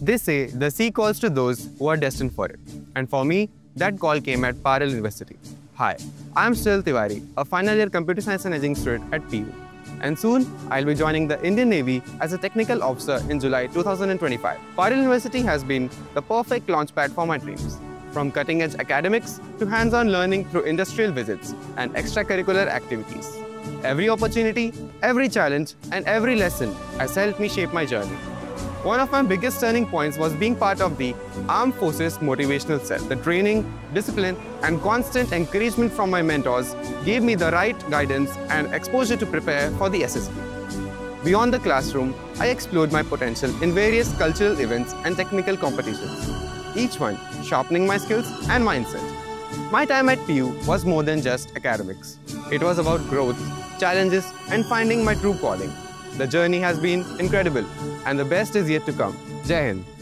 They say the sea calls to those who are destined for it. And for me, that call came at Parul University. Hi, I am Sujal Tiwari, a final year computer science and engineering student at PU. And soon, I'll be joining the Indian Navy as a technical officer in July 2025. Parul University has been the perfect launchpad for my dreams. From cutting edge academics to hands on learning through industrial visits and extracurricular activities. Every opportunity, every challenge, and every lesson has helped me shape my journey. One of my biggest turning points was being part of the Armed Forces Motivational Cell. The training, discipline, and constant encouragement from my mentors gave me the right guidance and exposure to prepare for the SSB. Beyond the classroom, I explored my potential in various cultural events and technical competitions, each one sharpening my skills and mindset. My time at PU was more than just academics. It was about growth, challenges, and finding my true calling. The journey has been incredible, and the best is yet to come. Jai Hind.